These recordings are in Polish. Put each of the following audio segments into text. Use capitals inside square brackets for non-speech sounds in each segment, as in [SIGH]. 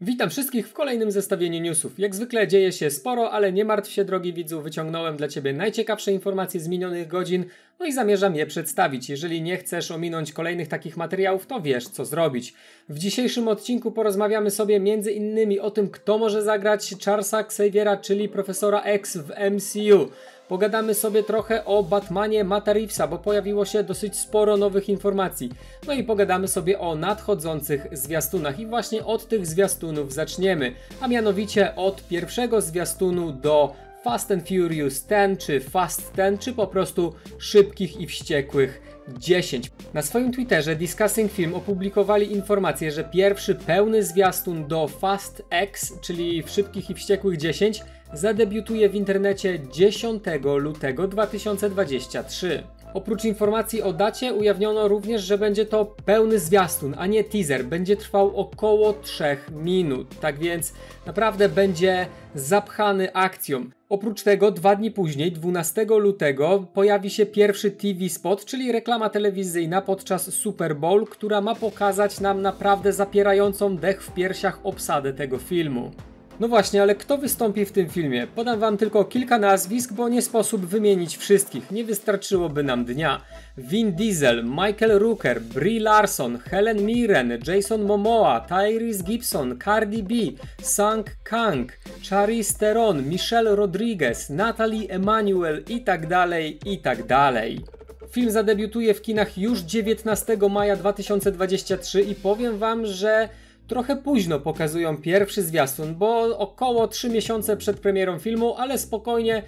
Witam wszystkich w kolejnym zestawieniu newsów. Jak zwykle dzieje się sporo, ale nie martw się drogi widzu, wyciągnąłem dla Ciebie najciekawsze informacje z minionych godzin, no i zamierzam je przedstawić. Jeżeli nie chcesz ominąć kolejnych takich materiałów, to wiesz co zrobić. W dzisiejszym odcinku porozmawiamy sobie między innymi o tym, kto może zagrać Charlesa Xaviera, czyli profesora X w MCU. Pogadamy sobie trochę o Batmanie Matta Reevesa, bo pojawiło się dosyć sporo nowych informacji. No i pogadamy sobie o nadchodzących zwiastunach i właśnie od tych zwiastunów zaczniemy, a mianowicie od pierwszego zwiastunu do Fast and Furious 10, czy Fast 10, czy po prostu Szybkich i Wściekłych 10. Na swoim Twitterze Discussing Film opublikowali informację, że pierwszy pełny zwiastun do Fast X, czyli Szybkich i Wściekłych 10, zadebiutuje w internecie 10 lutego 2023. Oprócz informacji o dacie ujawniono również, że będzie to pełny zwiastun, a nie teaser. Będzie trwał około 3 minut, tak więc naprawdę będzie zapchany akcją. Oprócz tego dwa dni później, 12 lutego, pojawi się pierwszy TV spot, czyli reklama telewizyjna podczas Super Bowl, która ma pokazać nam naprawdę zapierającą dech w piersiach obsadę tego filmu. No właśnie, ale kto wystąpi w tym filmie? Podam wam tylko kilka nazwisk, bo nie sposób wymienić wszystkich, nie wystarczyłoby nam dnia. Vin Diesel, Michael Rooker, Brie Larson, Helen Mirren, Jason Momoa, Tyrese Gibson, Cardi B, Sang Kang, Charlize Theron, Michelle Rodriguez, Natalie Emanuel i tak dalej, i tak dalej. Film zadebiutuje w kinach już 19 maja 2023 i powiem wam, że trochę późno pokazują pierwszy zwiastun, bo około 3 miesiące przed premierą filmu, ale spokojnie,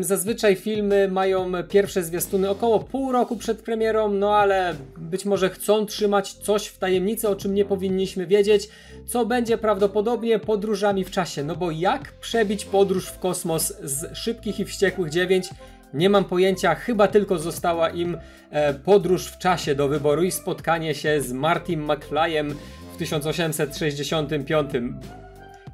zazwyczaj filmy mają pierwsze zwiastuny około pół roku przed premierą, no ale być może chcą trzymać coś w tajemnicy, o czym nie powinniśmy wiedzieć, co będzie prawdopodobnie podróżami w czasie, no bo jak przebić podróż w kosmos z Szybkich i Wściekłych 9? Nie mam pojęcia, chyba tylko została im e, podróż w czasie do wyboru i spotkanie się z Martin McFlyem w 1865.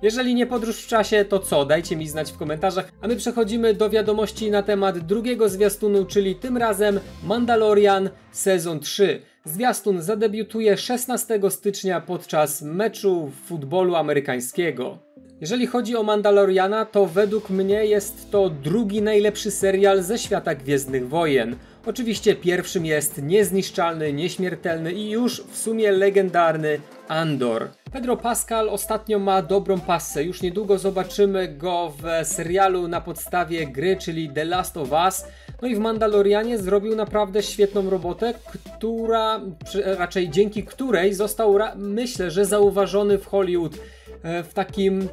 Jeżeli nie podróż w czasie, to co? Dajcie mi znać w komentarzach. A my przechodzimy do wiadomości na temat drugiego zwiastunu, czyli tym razem Mandalorian sezon 3. Zwiastun zadebiutuje 16 stycznia podczas meczu futbolu amerykańskiego. Jeżeli chodzi o Mandaloriana, to według mnie jest to drugi najlepszy serial ze świata Gwiezdnych Wojen. Oczywiście pierwszym jest niezniszczalny, nieśmiertelny i już w sumie legendarny Andor. Pedro Pascal ostatnio ma dobrą passę. Już niedługo zobaczymy go w serialu na podstawie gry, czyli The Last of Us. No i w Mandalorianie zrobił naprawdę świetną robotę, która, raczej dzięki której został, myślę, że zauważony w Hollywood e, w takim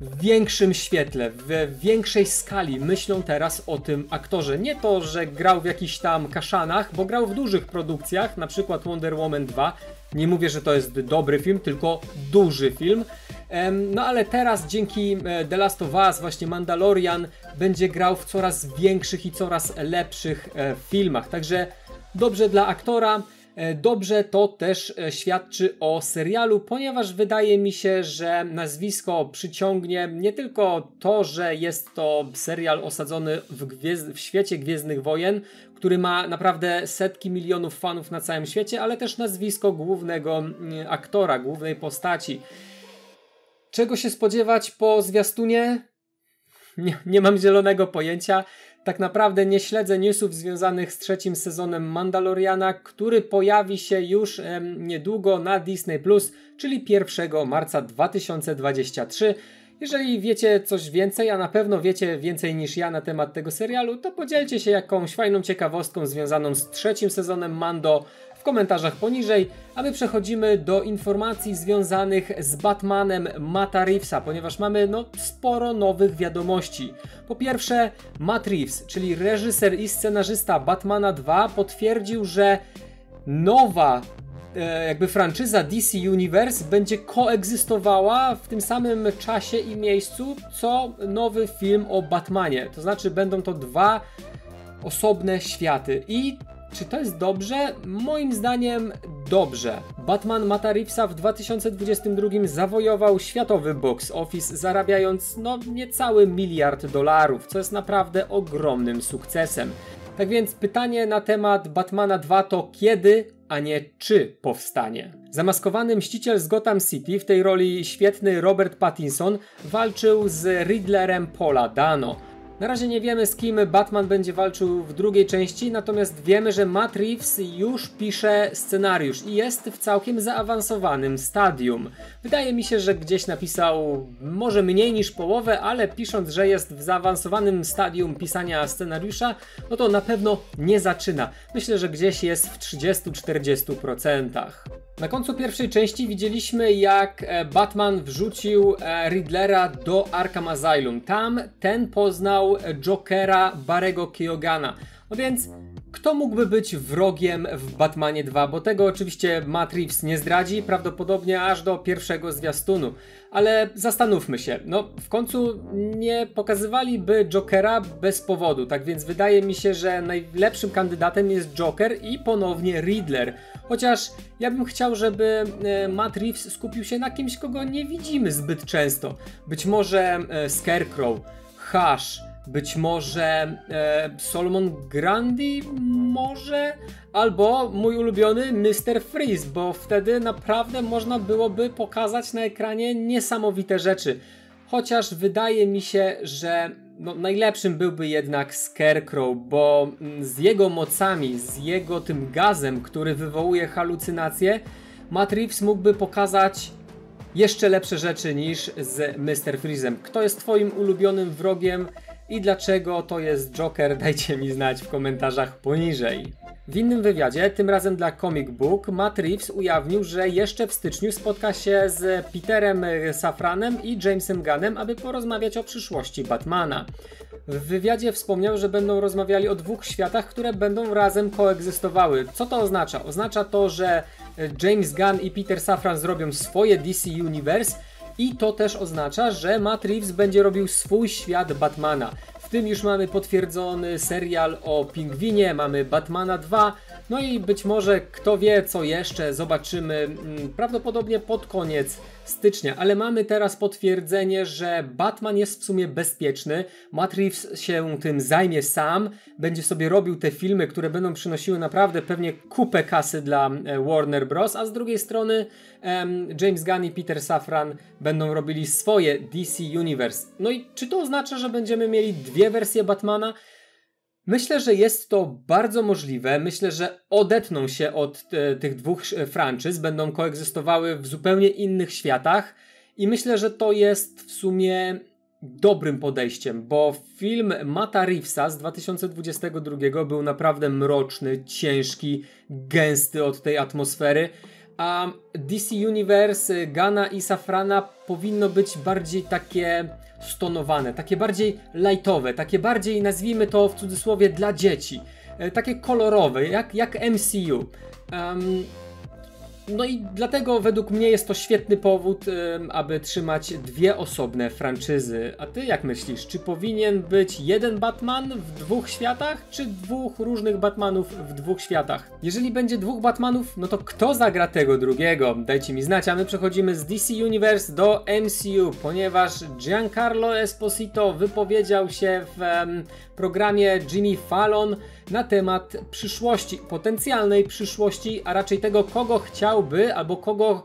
w większym świetle, w większej skali myślą teraz o tym aktorze. Nie to, że grał w jakichś tam kaszanach, bo grał w dużych produkcjach, na przykład Wonder Woman 2. Nie mówię, że to jest dobry film, tylko duży film. No ale teraz dzięki e, The Last of Us, właśnie Mandalorian, będzie grał w coraz większych i coraz lepszych e, filmach. Także dobrze dla aktora. E, dobrze to też e, świadczy o serialu, ponieważ wydaje mi się, że nazwisko przyciągnie nie tylko to, że jest to serial osadzony w, w świecie Gwiezdnych Wojen, który ma naprawdę setki milionów fanów na całym świecie, ale też nazwisko głównego aktora, głównej postaci. Czego się spodziewać po zwiastunie? Nie, nie mam zielonego pojęcia tak naprawdę nie śledzę newsów związanych z trzecim sezonem Mandaloriana, który pojawi się już em, niedługo na Disney Plus, czyli 1 marca 2023. Jeżeli wiecie coś więcej, a na pewno wiecie więcej niż ja na temat tego serialu, to podzielcie się jakąś fajną ciekawostką związaną z trzecim sezonem Mando komentarzach poniżej, a my przechodzimy do informacji związanych z Batmanem Matta Reevesa, ponieważ mamy no, sporo nowych wiadomości. Po pierwsze, Matt Reeves, czyli reżyser i scenarzysta Batmana 2 potwierdził, że nowa e, jakby franczyza DC Universe będzie koegzystowała w tym samym czasie i miejscu, co nowy film o Batmanie. To znaczy będą to dwa osobne światy i czy to jest dobrze? Moim zdaniem dobrze. Batman Matta Reevesa w 2022 zawojował światowy box office, zarabiając no niecały miliard dolarów, co jest naprawdę ogromnym sukcesem. Tak więc pytanie na temat Batmana 2 to kiedy a nie czy powstanie. Zamaskowany mściciel z Gotham City, w tej roli świetny Robert Pattinson, walczył z Riddlerem Paula Dano. Na razie nie wiemy z kim Batman będzie walczył w drugiej części, natomiast wiemy, że Matt Reeves już pisze scenariusz i jest w całkiem zaawansowanym stadium. Wydaje mi się, że gdzieś napisał może mniej niż połowę, ale pisząc, że jest w zaawansowanym stadium pisania scenariusza, no to na pewno nie zaczyna. Myślę, że gdzieś jest w 30-40%. Na końcu pierwszej części widzieliśmy, jak e, Batman wrzucił e, Riddlera do Arkham Asylum. Tam ten poznał Jokera Barego Keogana. No więc kto mógłby być wrogiem w Batmanie 2? Bo tego oczywiście Matt Reeves nie zdradzi, prawdopodobnie aż do pierwszego zwiastunu. Ale zastanówmy się, no w końcu nie pokazywaliby Jokera bez powodu, tak więc wydaje mi się, że najlepszym kandydatem jest Joker i ponownie Riddler. Chociaż ja bym chciał, żeby e, Matt Reeves skupił się na kimś, kogo nie widzimy zbyt często. Być może e, Scarecrow, Hush, być może e, Solomon Grandi, może, albo mój ulubiony Mr. Freeze, bo wtedy naprawdę można byłoby pokazać na ekranie niesamowite rzeczy. Chociaż wydaje mi się, że no, najlepszym byłby jednak Scarecrow, bo mm, z jego mocami, z jego tym gazem, który wywołuje halucynacje, Matt Reeves mógłby pokazać jeszcze lepsze rzeczy niż z Mr. Freezem. Kto jest twoim ulubionym wrogiem i dlaczego to jest Joker? [LAUGHS] Dajcie mi znać w komentarzach poniżej. W innym wywiadzie, tym razem dla Comic Book, Matt Reeves ujawnił, że jeszcze w styczniu spotka się z Peterem Safranem i Jamesem Gunnem, aby porozmawiać o przyszłości Batmana. W wywiadzie wspomniał, że będą rozmawiali o dwóch światach, które będą razem koegzystowały. Co to oznacza? Oznacza to, że James Gunn i Peter Safran zrobią swoje DC Universe i to też oznacza, że Matt Reeves będzie robił swój świat Batmana. Tym już mamy potwierdzony serial o Pingwinie, mamy Batmana 2, no i być może kto wie co jeszcze zobaczymy mm, prawdopodobnie pod koniec stycznia, ale mamy teraz potwierdzenie, że Batman jest w sumie bezpieczny. Matt Reeves się tym zajmie sam, będzie sobie robił te filmy, które będą przynosiły naprawdę pewnie kupę kasy dla e, Warner Bros., a z drugiej strony um, James Gunn i Peter Safran będą robili swoje DC Universe. No i czy to oznacza, że będziemy mieli dwie wersje Batmana? Myślę, że jest to bardzo możliwe. Myślę, że odetną się od te, tych dwóch franczyz, będą koegzystowały w zupełnie innych światach. I myślę, że to jest w sumie dobrym podejściem, bo film Mata Reevesa z 2022 był naprawdę mroczny, ciężki, gęsty od tej atmosfery a DC Universe Gana i Safrana powinno być bardziej takie stonowane, takie bardziej lightowe, takie bardziej nazwijmy to w cudzysłowie dla dzieci, e, takie kolorowe, jak, jak MCU. Um, no i dlatego według mnie jest to świetny powód, aby trzymać dwie osobne franczyzy. A ty jak myślisz, czy powinien być jeden Batman w dwóch światach, czy dwóch różnych Batmanów w dwóch światach? Jeżeli będzie dwóch Batmanów, no to kto zagra tego drugiego? Dajcie mi znać, a my przechodzimy z DC Universe do MCU, ponieważ Giancarlo Esposito wypowiedział się w programie Jimmy Fallon na temat przyszłości, potencjalnej przyszłości, a raczej tego, kogo chciałby albo kogo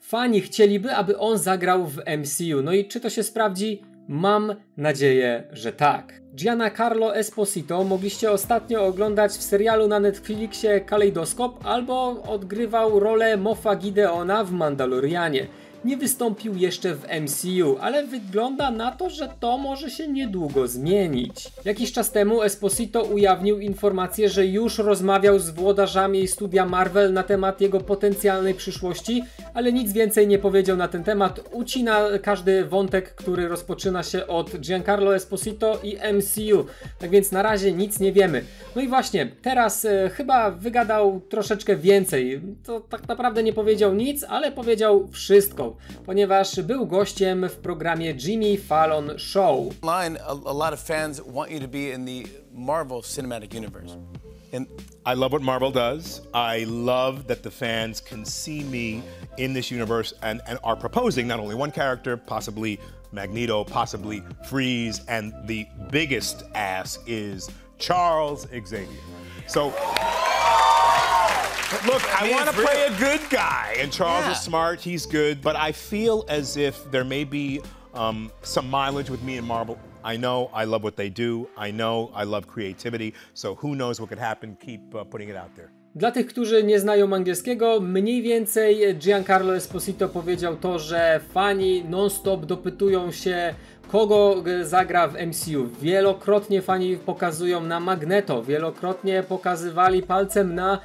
fani chcieliby, aby on zagrał w MCU. No i czy to się sprawdzi? Mam nadzieję, że tak. Giancarlo Esposito mogliście ostatnio oglądać w serialu na Netflixie Kaleidoskop albo odgrywał rolę Mofa Gideona w Mandalorianie nie wystąpił jeszcze w MCU, ale wygląda na to, że to może się niedługo zmienić. Jakiś czas temu Esposito ujawnił informację, że już rozmawiał z włodarzami studia Marvel na temat jego potencjalnej przyszłości, ale nic więcej nie powiedział na ten temat. Ucina każdy wątek, który rozpoczyna się od Giancarlo Esposito i MCU. Tak więc na razie nic nie wiemy. No i właśnie, teraz e, chyba wygadał troszeczkę więcej. To tak naprawdę nie powiedział nic, ale powiedział wszystko ponieważ był gościem w programie Jimmy Fallon Show. Line, a, a lot of fans want you to be in the Marvel Cinematic Universe. And I love what Marvel does. I love that the fans can see me in this universe and, and are proposing not only one character, possibly Magneto, possibly Freeze, and the biggest ask is Charles Xavier. So Look, I want to play a good guy, and Charles Yeah. is smart. He's good, but I feel as if there may be um, some mileage with me and Marvel. I know I love what they do. I know I love creativity. So who knows what could happen? Keep uh, putting it out there. Dla tych, którzy nie znają angielskiego, mniej więcej Giancarlo Esposito powiedział to, że fani non-stop dopytują się, kogo e, zagra w MCU. Wielokrotnie fani pokazują na Magneto, wielokrotnie pokazywali palcem na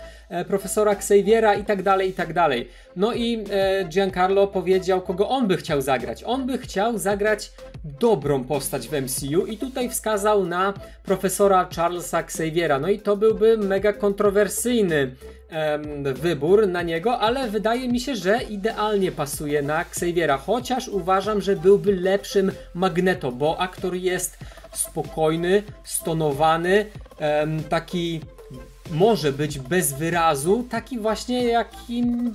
profesora Xaviera i tak dalej, i tak dalej. No i e, Giancarlo powiedział, kogo on by chciał zagrać. On by chciał zagrać dobrą postać w MCU i tutaj wskazał na profesora Charlesa Xaviera. No i to byłby mega kontrowersyjny wybór na niego, ale wydaje mi się, że idealnie pasuje na Xaviera, chociaż uważam, że byłby lepszym Magneto, bo aktor jest spokojny, stonowany, taki może być bez wyrazu, taki właśnie jakim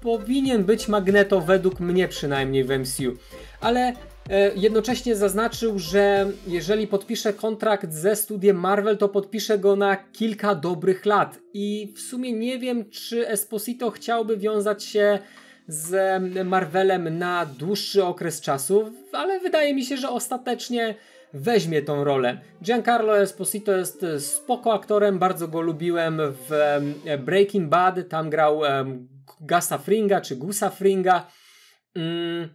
powinien być Magneto według mnie przynajmniej w MCU. Ale e, jednocześnie zaznaczył, że jeżeli podpisze kontrakt ze studiem Marvel, to podpisze go na kilka dobrych lat. I w sumie nie wiem, czy Esposito chciałby wiązać się z Marvelem na dłuższy okres czasu, ale wydaje mi się, że ostatecznie weźmie tą rolę. Giancarlo Esposito jest e, spoko aktorem, bardzo go lubiłem w em, Breaking Bad, tam grał em, Gasa Fringa czy Gusa Fringa. Mm,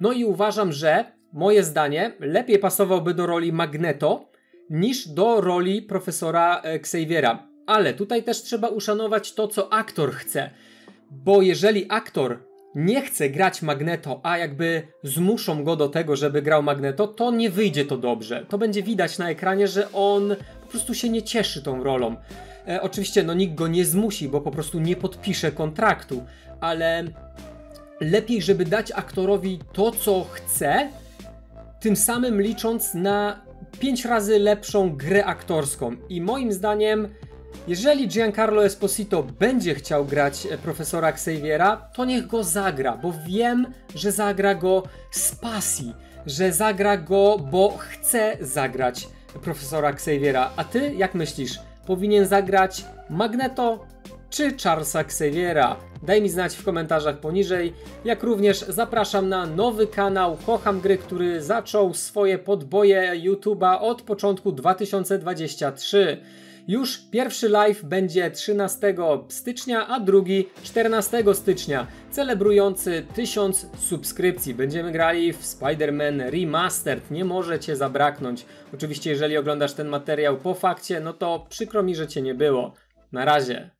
no i uważam, że moje zdanie lepiej pasowałby do roli Magneto niż do roli profesora e, Xaviera. Ale tutaj też trzeba uszanować to, co aktor chce. Bo jeżeli aktor nie chce grać Magneto, a jakby zmuszą go do tego, żeby grał Magneto, to nie wyjdzie to dobrze. To będzie widać na ekranie, że on po prostu się nie cieszy tą rolą. E, oczywiście, no nikt go nie zmusi, bo po prostu nie podpisze kontraktu, ale lepiej, żeby dać aktorowi to, co chce, tym samym licząc na 5 razy lepszą grę aktorską. I moim zdaniem, jeżeli Giancarlo Esposito będzie chciał grać e, profesora Xaviera, to niech go zagra, bo wiem, że zagra go z pasji, że zagra go, bo chce zagrać profesora Xaviera. A ty, jak myślisz, powinien zagrać Magneto czy Charlesa Xaviera? Daj mi znać w komentarzach poniżej. Jak również zapraszam na nowy kanał Kocham Gry, który zaczął swoje podboje YouTube'a od początku 2023. Już pierwszy live będzie 13 stycznia, a drugi 14 stycznia, celebrujący 1000 subskrypcji. Będziemy grali w Spider-Man Remastered, nie może Cię zabraknąć. Oczywiście jeżeli oglądasz ten materiał po fakcie, no to przykro mi, że Cię nie było. Na razie.